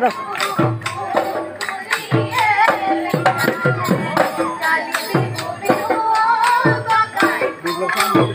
रा Thank you.